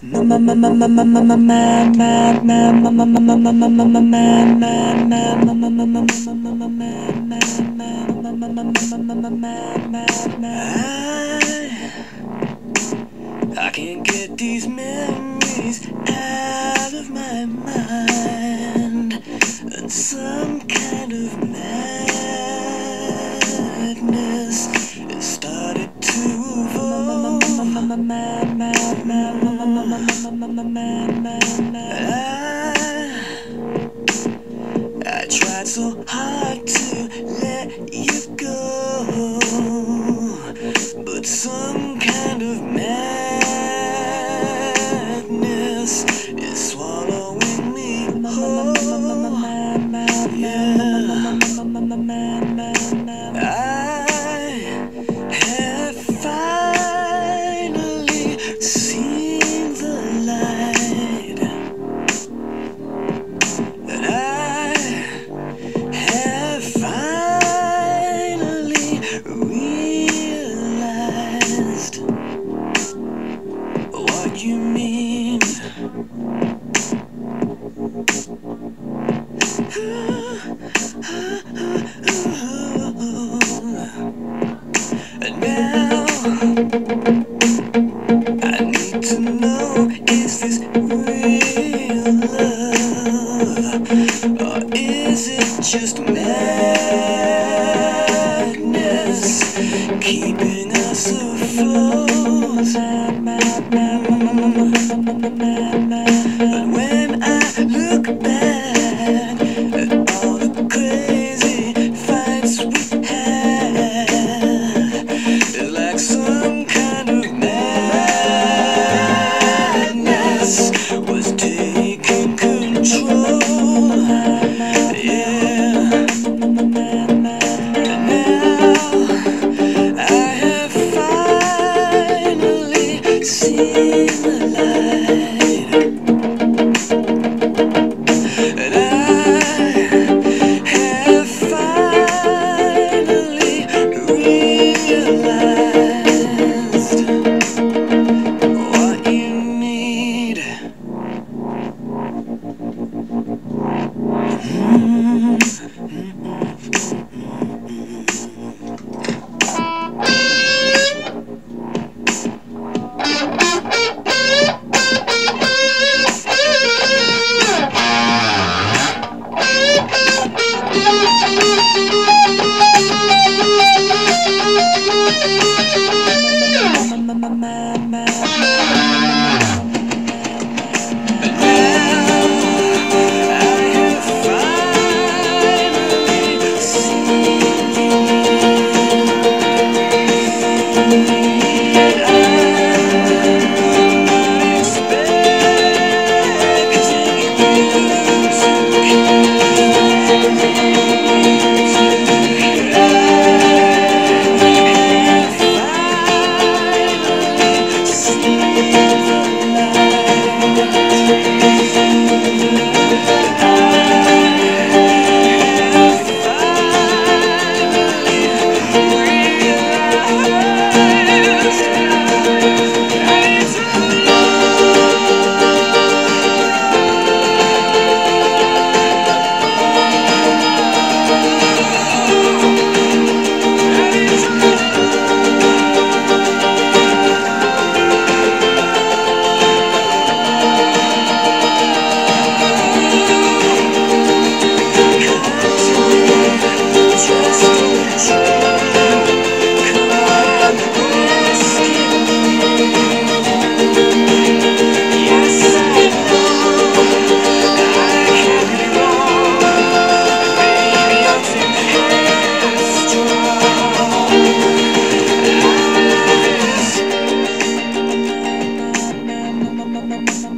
I can't get these memories out of my mind, and some kind of madness has started to evolve. I, I tried so hard to let you go, but some kind of madness is swallowing me whole. Yeah. Or is it just madness keeping us afloat? Madness.